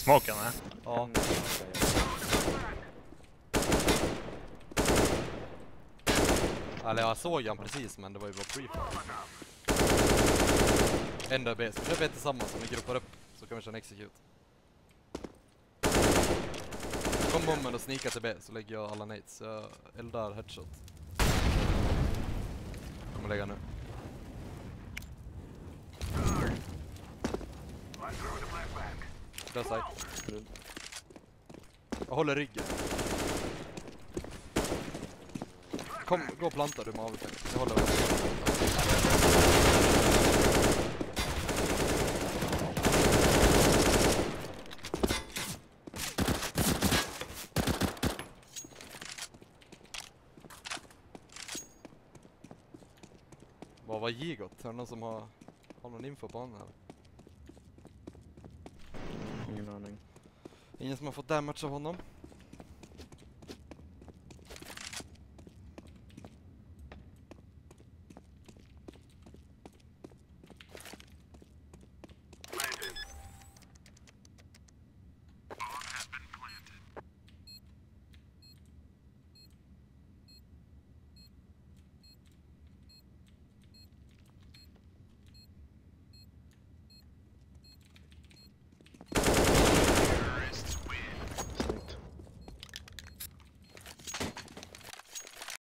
Smoken med. Ja. Eller jag såg han precis men det var ju bara pre-fire. En där B. Så vi B tillsammans om vi gruppar upp så kan vi köra en execute. Kom bomben och snika till B så lägger jag alla nades. Jag eldar headshot. Kommer lägga nu. Den side. Jag håller ryggen. Kom, gå och planta du med avfäng. Jag håller. Vad var Gigot? Är det någon som har, har någon info på honom eller? Ingen aning. Ingen som har fått damage av honom?